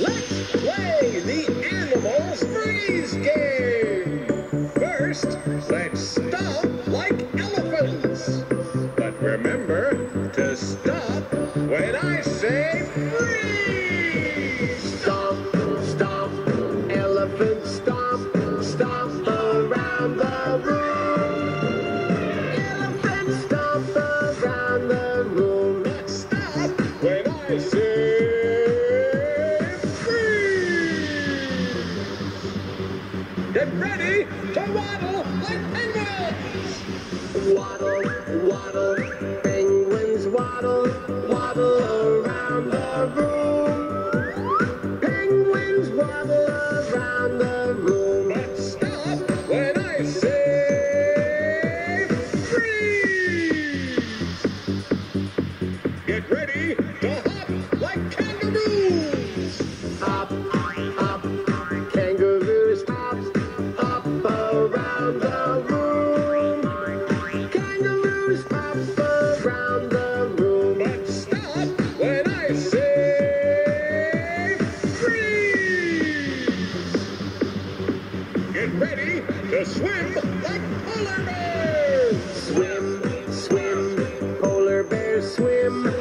Let's play the Animals Freeze game! First, let's stop like elephants. But remember to stop when I say freeze! Stomp, stomp, elephant stomp, stomp around the room. Get ready to waddle like penguins! Waddle, waddle, penguins waddle, waddle around the room. Penguins waddle around the room. But stop when I say freeze! Get ready to hop ready to swim like polar bears! Swim, swim, polar bears swim, swim